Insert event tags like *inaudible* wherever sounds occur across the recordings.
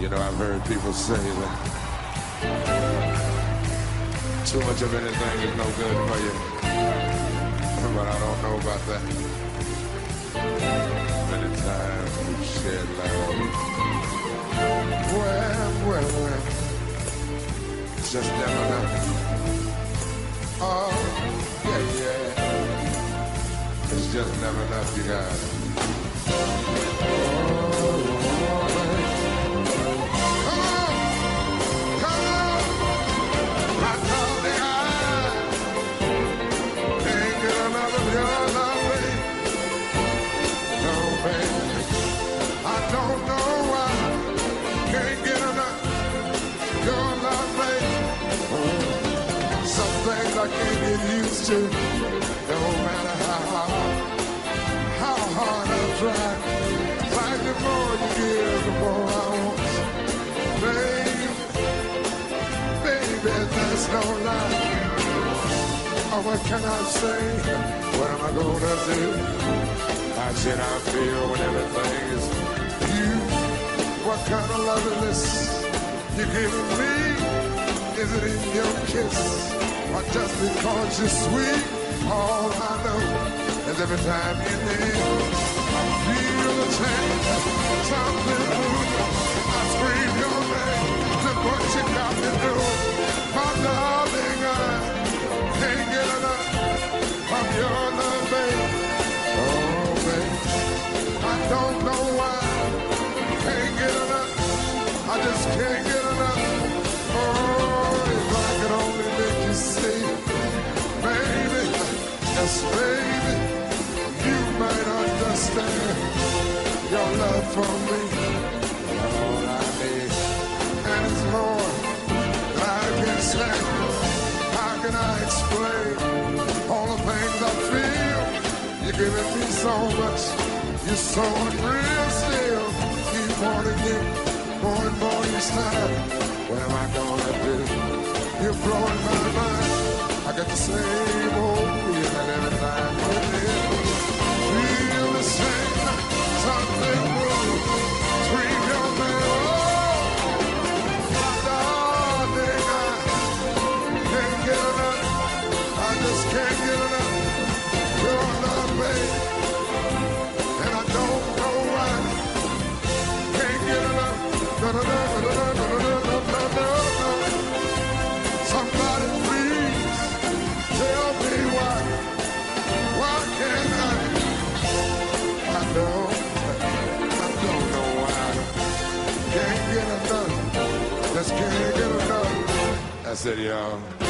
You know, I've heard people say that too much of anything is no good for you. But I don't know about that. Many times we've shared love. Well, well, well. Just never enough. Oh, yeah, yeah. It's just never enough, you guys. Used to. No matter how hard, how hard I try. Like the more you give, the more I want. Baby, baby, there's no lie. Oh, what can I say? What am I gonna do? How should I feel when everything is you? What kind of love is this you giving me? Is it in your kiss? Or just because you're sweet, all I know is every time you're near, I feel the change, something new. I scream your name, look what you got me doing. My darling, I can't get enough of your love, babe. Oh, babe, I don't know why, can't get enough. I just can't yes, baby, you might understand your love for me. All I need, and it's more than I can say. How can I explain all the things I feel? You're giving me so much, you're so unreal still. Keep wanting you more and more each time. What am I gonna do? You're blowing my mind. I got the same old feeling every time I said, yeah.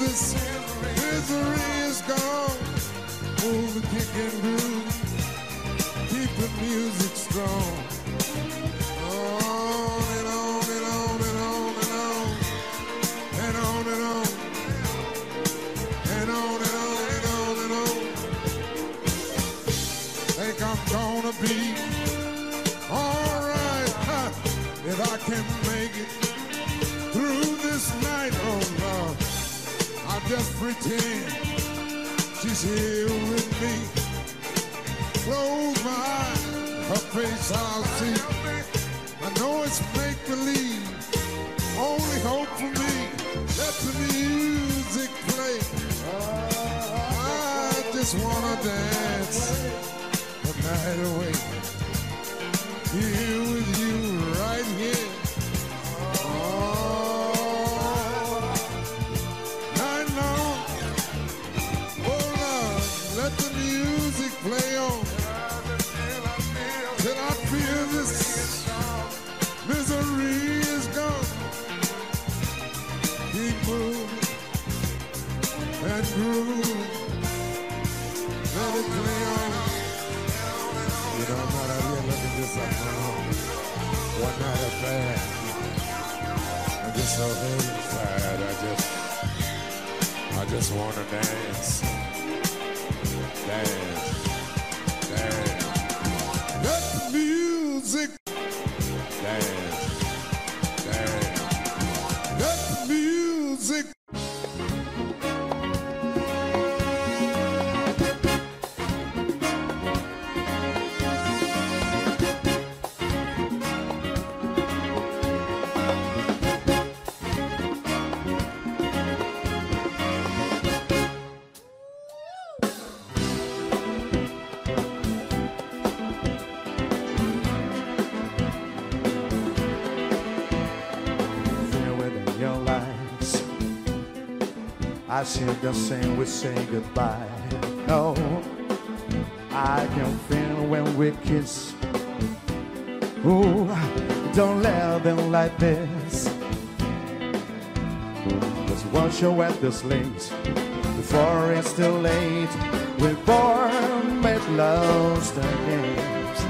This misery is gone. Move the kick and groove. Keep the music strong. Just pretend she's here with me. Close my eyes, her face I'll see. I know it's make believe, only hope for me. Let the music play. I just wanna dance the night away. You, One. I'm just so very tired. I just, I just wanna dance, dance, dance. Let the music dance, dance. Let the music. I see the same we say goodbye. No, I can feel when we kiss. Ooh, don't let them like this. Just wash your wet the slate before it's too late. We're born made lost the games.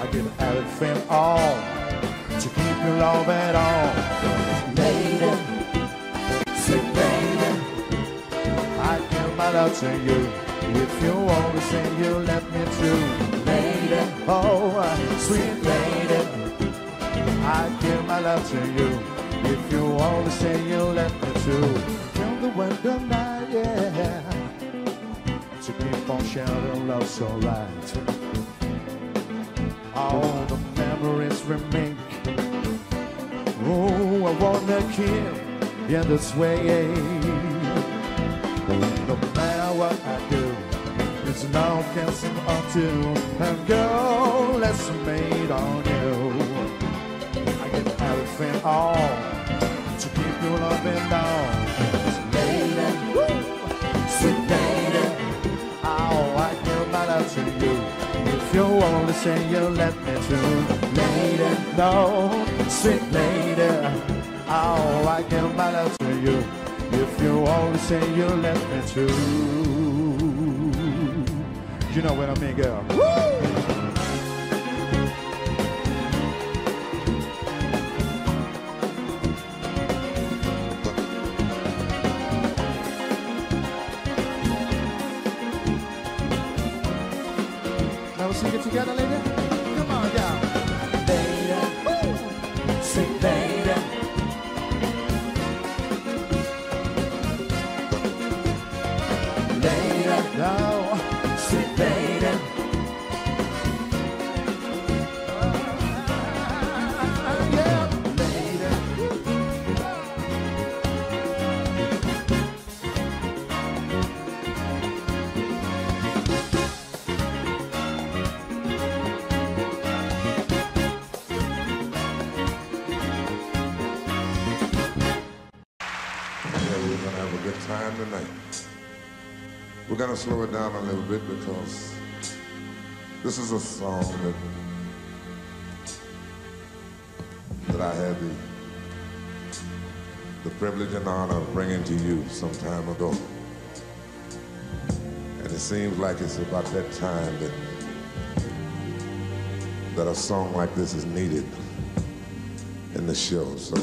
I give everything all to keep your love at all. My love to you. If you always say you let me to, lady, oh, uh, sweet lady, I give my love to you. If you always say you let me to, till the winter night, yeah, to keep on sharing love so right all the memories remain. Oh, I wanna keep in this way. No what I do, it's now can seem two, And girl, let's made on you. I get everything all to keep you loving down. Lady, sweet lady. Oh, I give my love to you. If you only say you'll let me to, lady, no, sweet lady. Oh, I give my love to you. If you only say you let me to. You know what I mean, girl. Now we'll sing it together, lady. Slow it down a little bit because this is a song that that I had the the privilege and honor of bringing to you some time ago. And it seems like it's about that time that that a song like this is needed in the show. So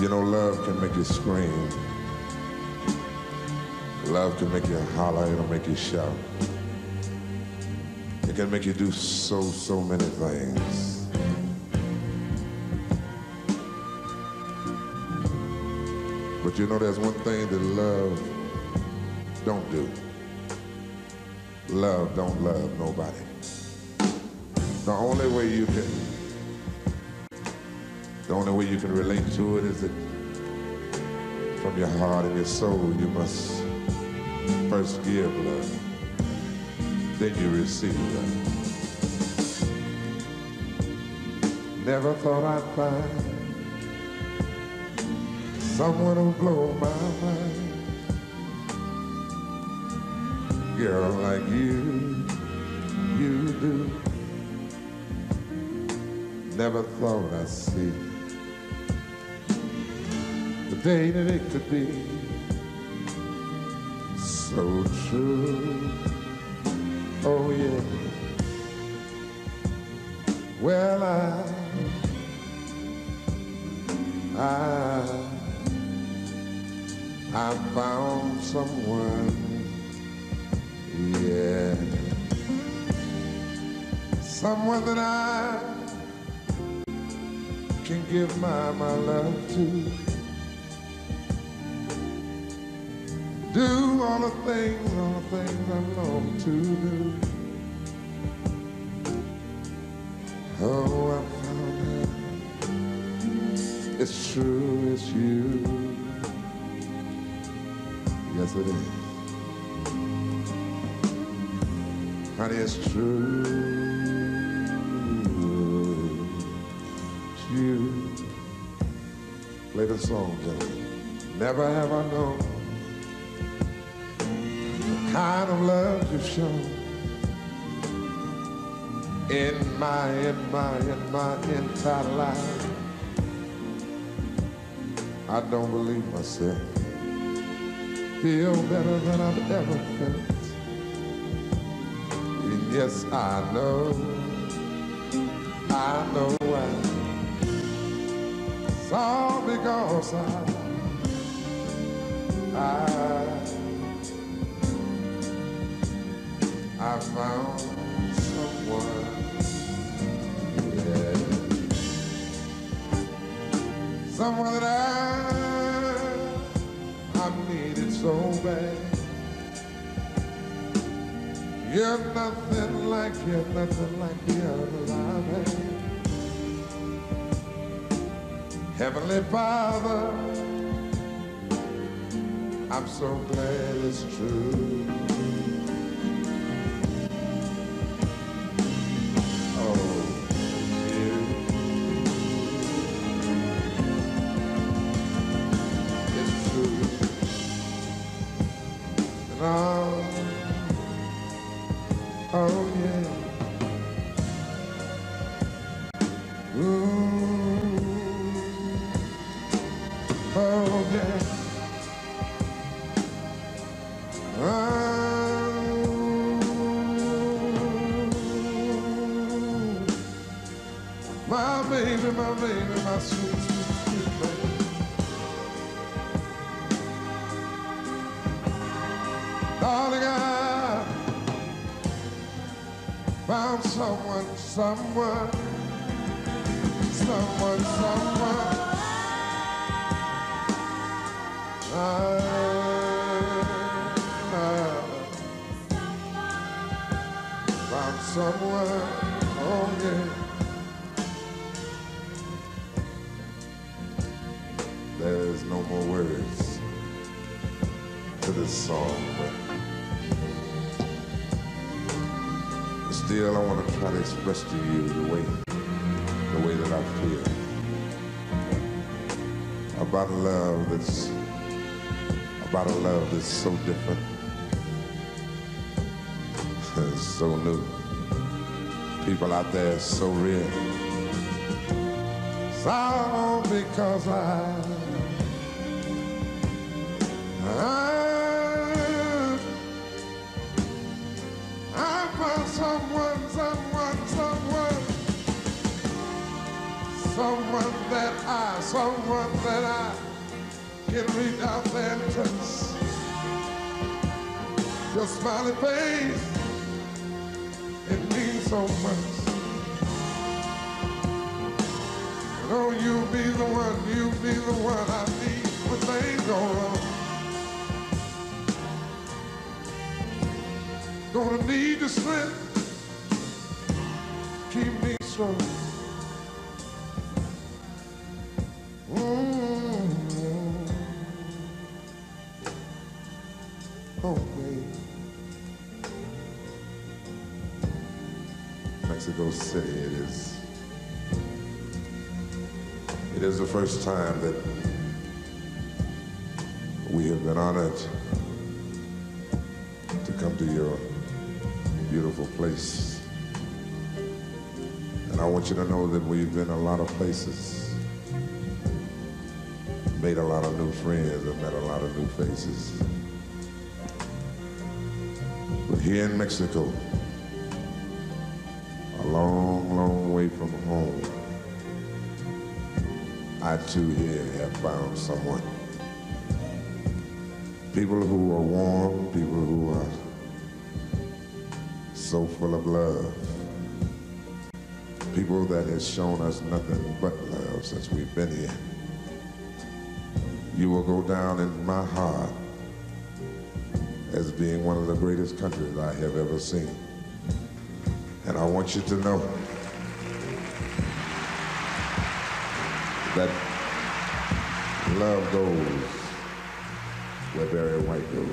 you know love can make you scream. Love can make you holler, it'll make you shout. It can make you do so, so many things. But you know there's one thing that love don't do. Love don't love nobody. The only way you can the only way you can relate to it is that from your heart and your soul you must first give love. Then you receive love. Never thought I'd find someone who'll blow my mind. Girl like you, you do. Never thought I'd see the day that it could be so true. Oh yeah. Well I, I, I found someone. Yeah. Someone that I can give my, my love to. Do all the things, all the things I long to do. Oh, I found her. It's true, it's you. Yes, it is. Honey, it's true. It's you. Play the song, gentlemen. Never have I known kind of love you've shown in my, in my, in my entire life. I don't believe myself. Feel better than I've ever felt. And yes, I know, I know why. It's all because I, I, I found someone, yeah, someone that I, I needed so bad. You're nothing like, you're nothing like the others I've had. Heavenly Father, I'm so glad it's true. Someone, someone, someone. I found someone, oh yeah. There's no more words to this song, still I want to try to express to you the way, the way that I feel about a love that's about a love that's so different, *laughs* so new. People out there so real. Sound because I, I, can there and touch your smiling face. It means so much. Oh, you be the one, you be the one I need when things go wrong. Gonna need the strength, keep me strong. First time that we have been honored to come to your beautiful place. And I want you to know that we've been a lot of places, made a lot of new friends, and met a lot of new faces. But here in Mexico, a long, long way from home, I too here have found someone. People who are warm, people who are so full of love. People that has shown us nothing but love since we've been here. You will go down in my heart as being one of the greatest countries I have ever seen. And I want you to know that love goes where Barry White goes.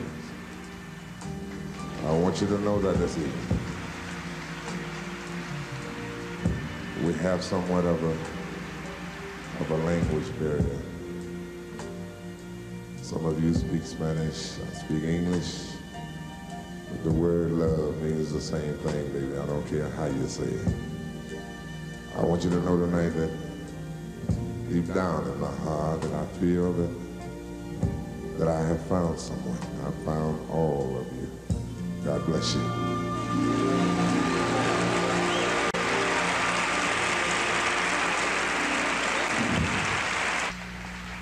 I want you to know that this evening. We have somewhat of a of a language barrier. Some of you speak Spanish, I speak English. But the word love means the same thing, baby. I don't care how you say it. I want you to know tonight that deep down in my heart that I feel that that I have found someone. I found all of you. God bless you.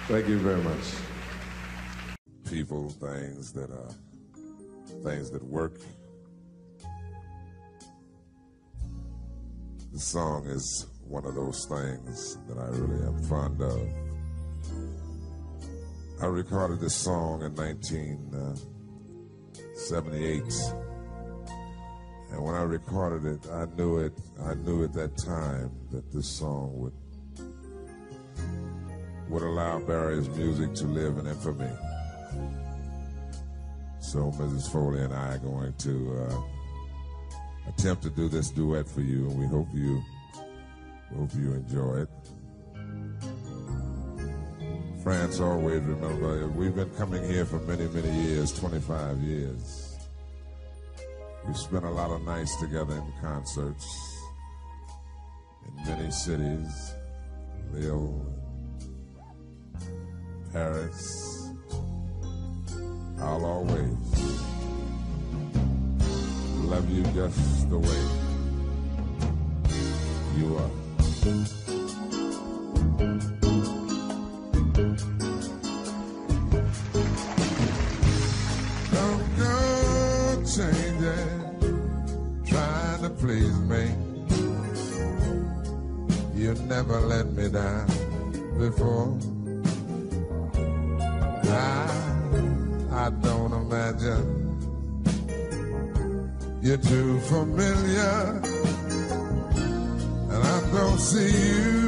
Thank you very much. People, things that are things that work. The song is one of those things that I really am fond of. I recorded this song in 1978. And when I recorded it, I knew it, I knew at that time that this song would would allow Barry's music to live in infamy. So Mrs. Foley and I are going to uh, attempt to do this duet for you, and we hope you hope you enjoy it. France always remember we've been coming here for many, many years, 25 years. We've spent a lot of nights together in concerts in many cities, Lille, Paris. I'll always love you just the way you are. Changing, trying to please me. You never let me down before. I, I don't imagine you're too familiar, see you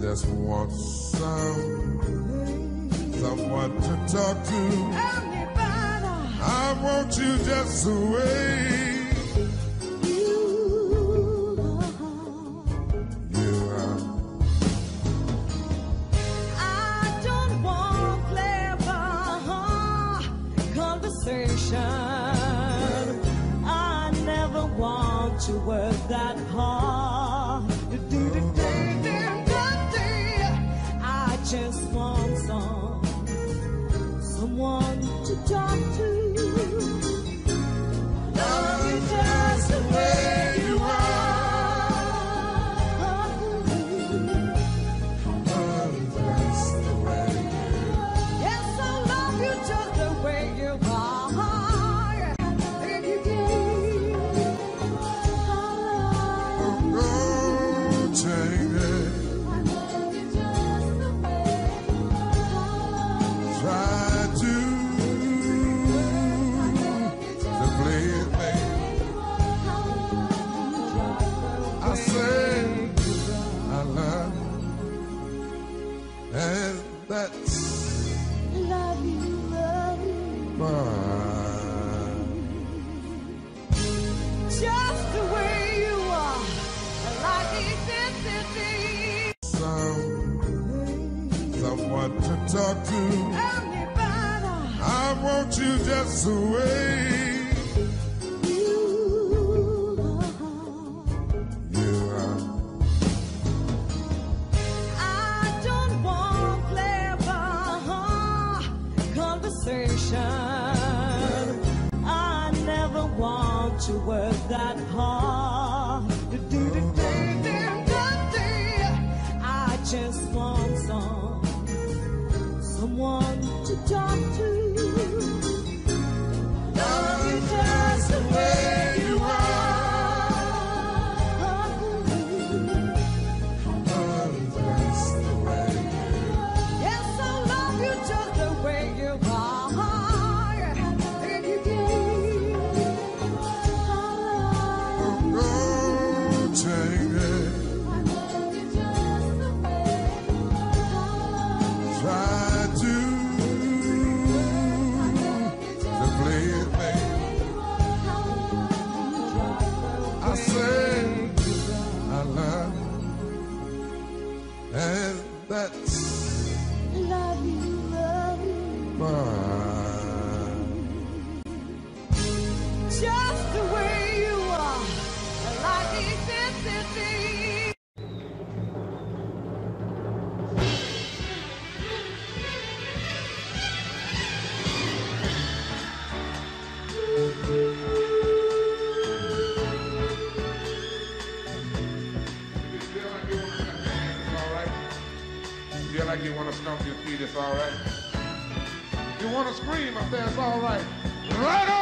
just want some someone to talk to. I want you just the way. Uh-huh, I never want to work that hard. want to work that hard. I just want some, someone to talk want to scream up there. It's all right. Right on!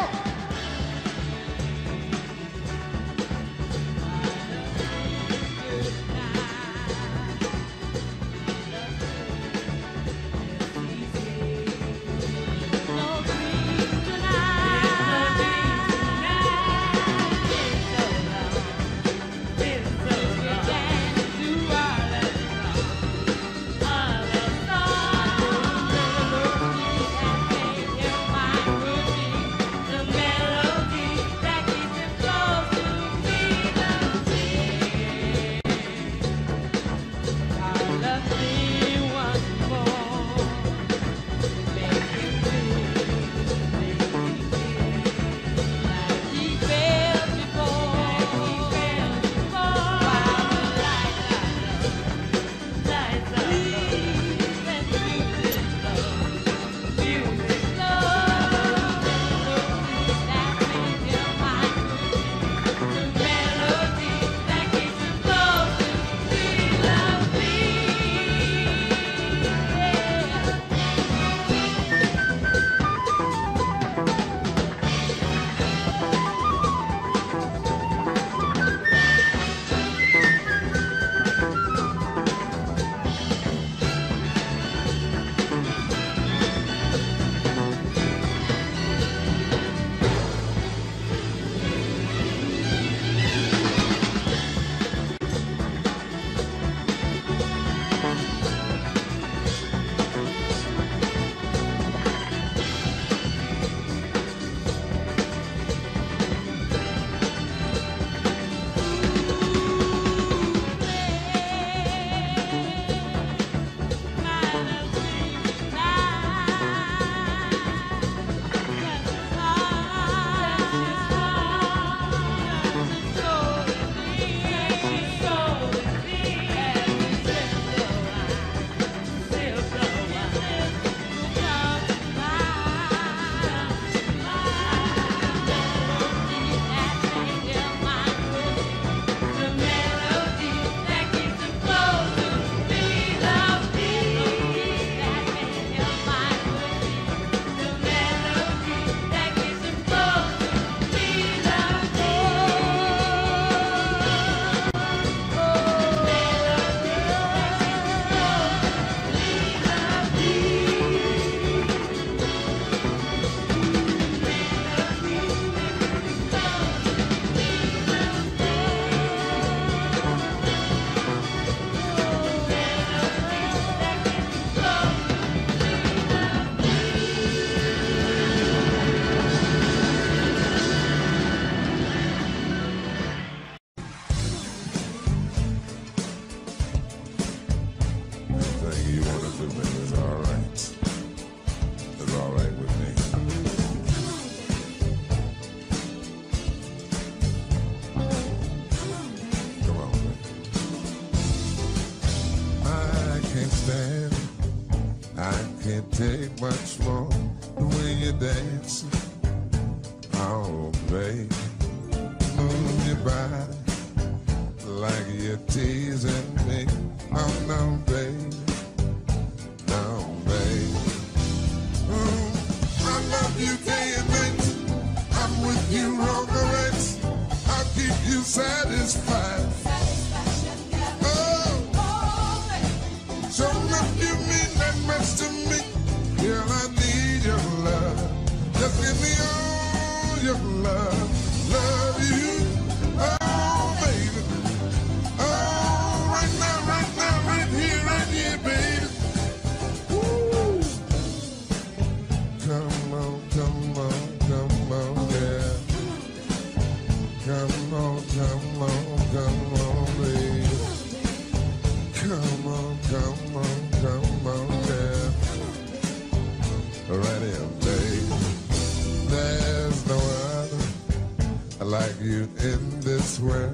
swear,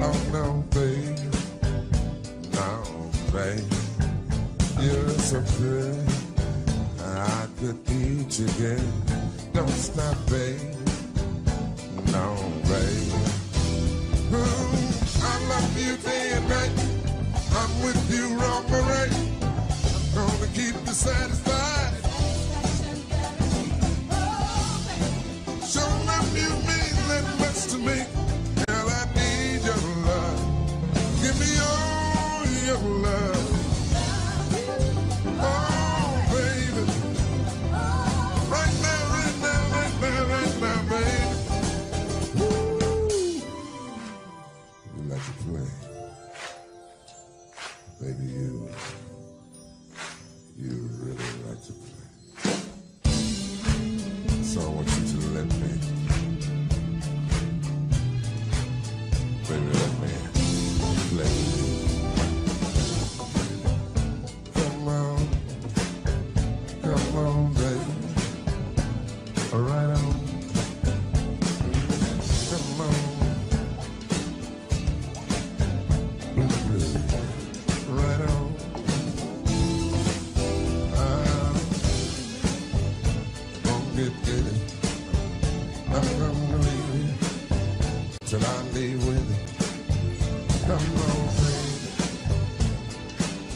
oh no. rolling,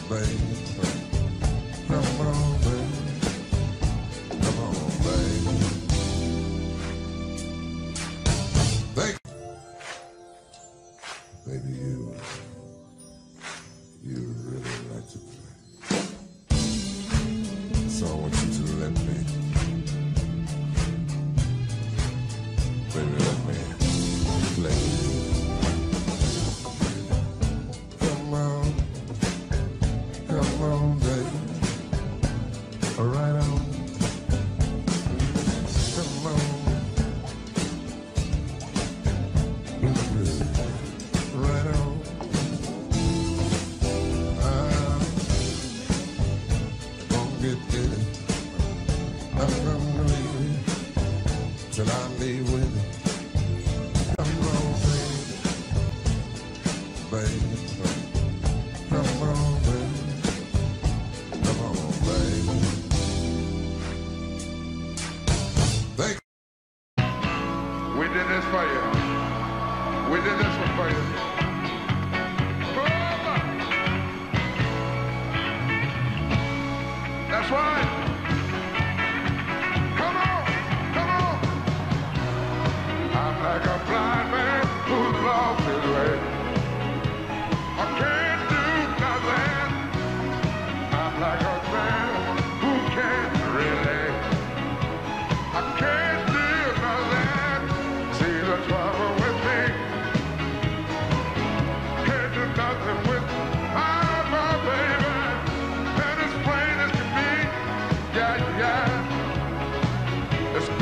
baby.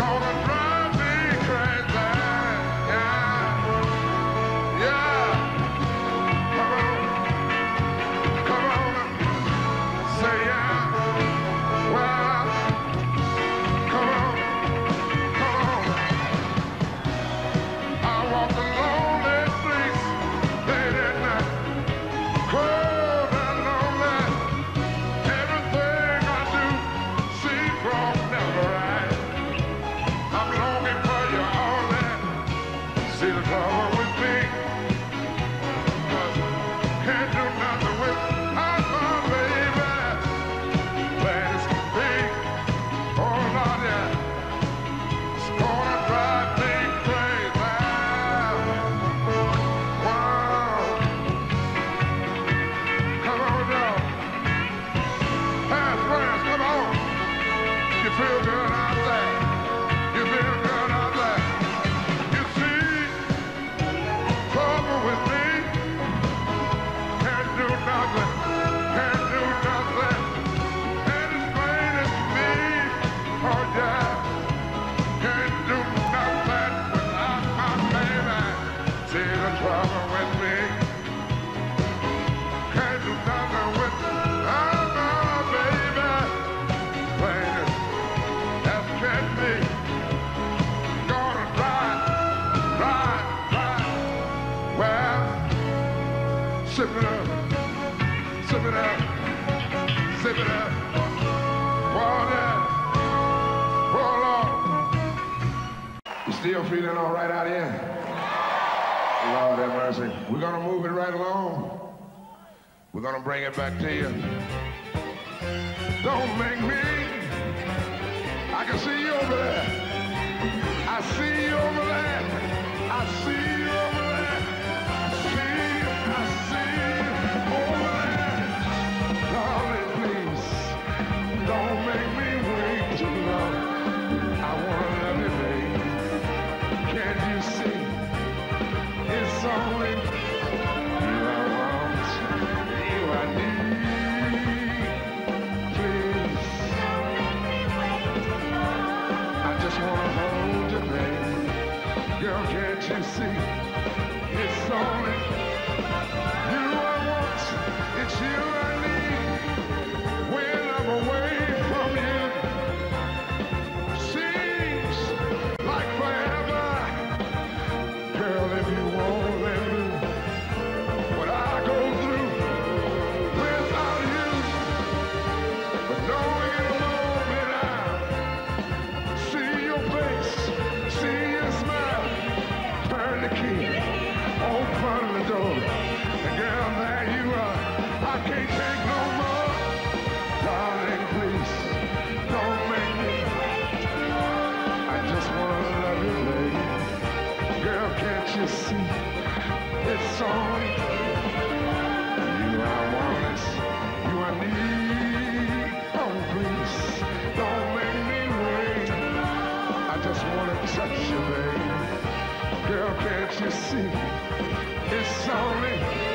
caught right back to you. Don't make me. I can see you over there. I see you over there. I see you see? It's only you I want. It's you I Girl, can't you see? It's only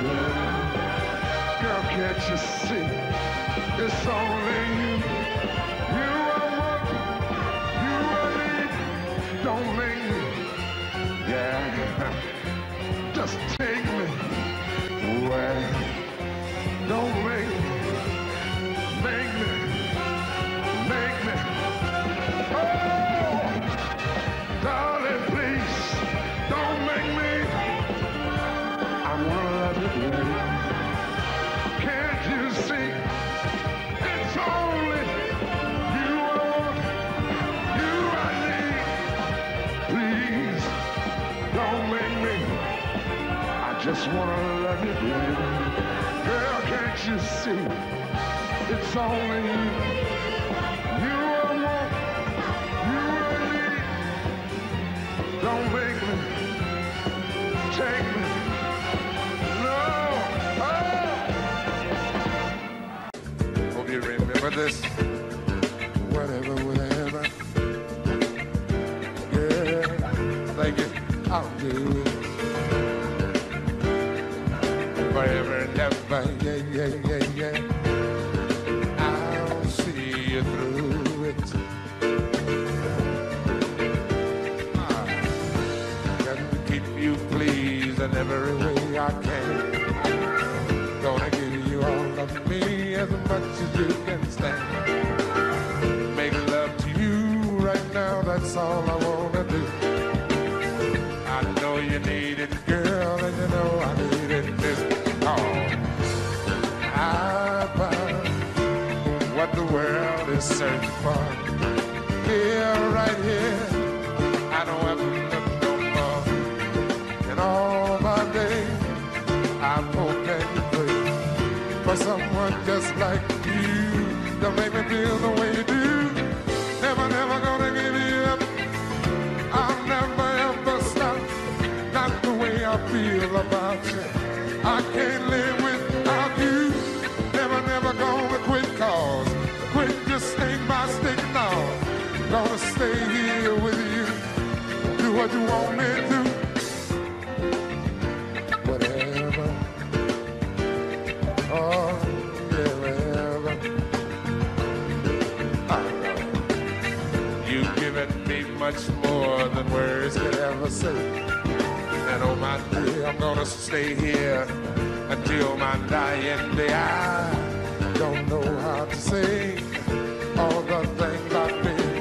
Girl, can't you see? It's only just wanna love you, baby. Girl, can't you see? It's only you. You I want, you I need. Don't make me, take me. No. Oh. Hope you remember this. Whatever, whatever. Yeah. Thank you. I'll do it. And ever. Yeah, yeah, yeah, yeah. I'll see you through it. Ah, Gonna keep you pleased in every way I can. Gonna give you all of me as much as you can stand. Make love to you right now, that's all I me feel the way you do. Never, never gonna give you up. I'll never ever stop. Not the way I feel about you. I can't live without you. Never, never gonna quit cause. Quit just ain't my stick now. Gonna stay here with you. Do what you want me to. Words could ever say. And oh my dear, I'm gonna stay here until my dying day. I don't know how to say all the things I feel.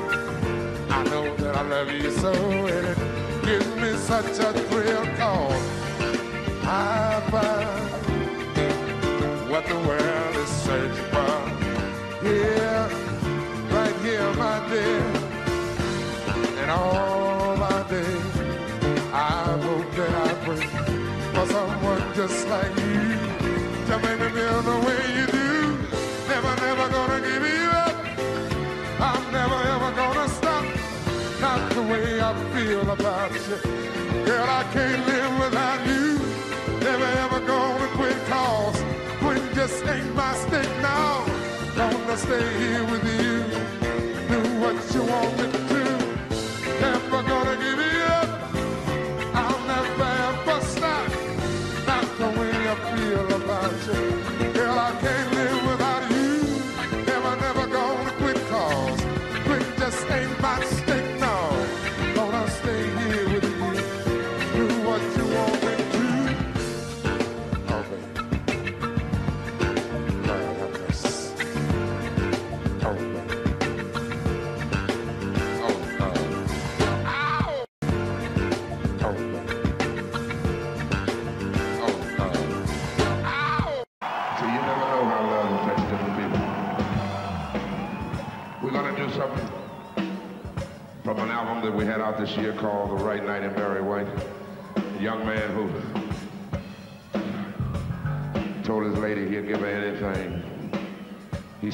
I know that I love you so, and it gives me such a thrill cause I find what the world just like you make me feel the way you do. Never, never gonna give you up. I'm never ever gonna stop. Not the way I feel about you. Girl, I can't live without you. Never ever gonna quit cause quit just ain't my stick now. Gonna stay here with you. Do what you want to do.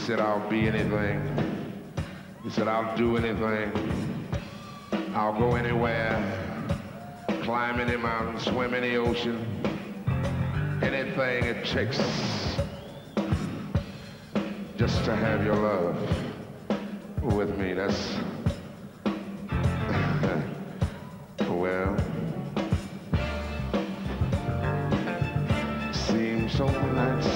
Said, I'll be anything. He said, I'll do anything. I'll go anywhere, climb any mountain, swim any ocean, anything it takes just to have your love with me. That's *laughs* well. Seems so nice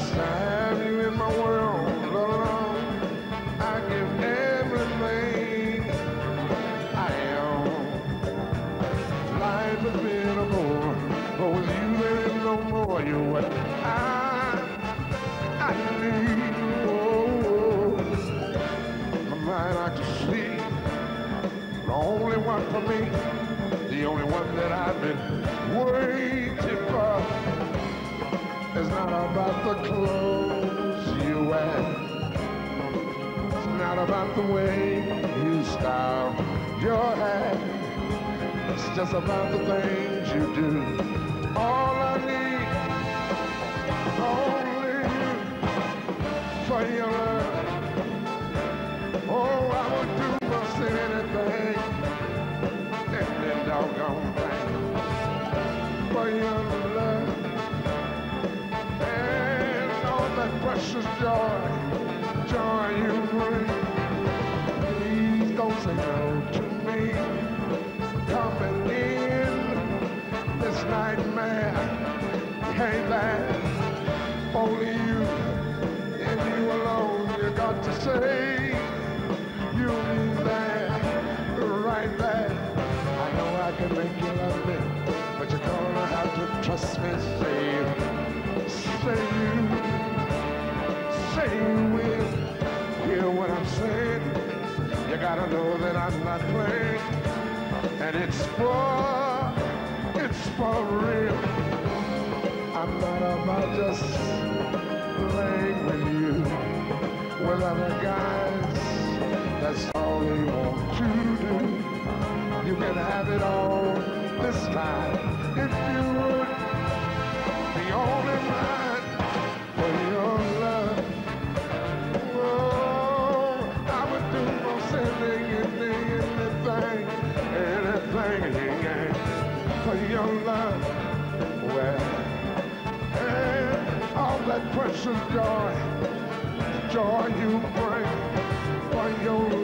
To have you in my world, Lord, I give everything I own. Life has been a bore, but with you there is no more. You're what I, I need. Oh, I can see the only one for me, the only one that I've been waiting not about the clothes you wear. It's not about the way you style your hair. It's just about the things you do. All I need, only for your love. Oh, I would do most anything, any doggone thing for your love precious joy, joy you bring. Please don't say no to me. Coming in this nightmare, that only you and you alone? You got to say know that I'm not playing, and it's for, it's for real. I'm not about just playing with you with other guys. That's all they want to do. You can have it all this time if you would the only man precious joy, joy you bring for your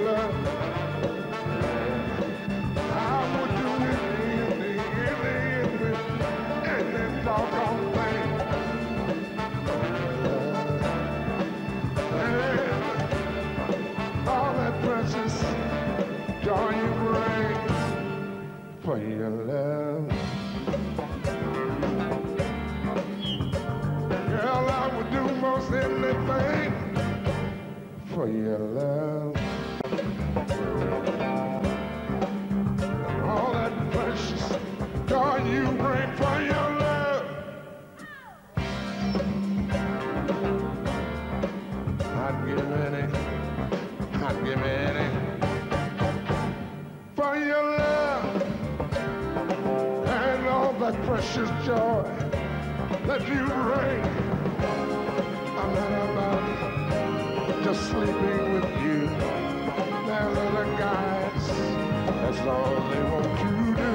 all they want you to do.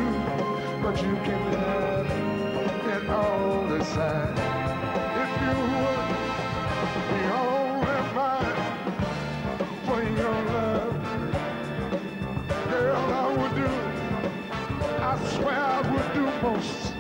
But you can have it all decide. If you would be only mine for your love, girl, I would do. I swear I would do most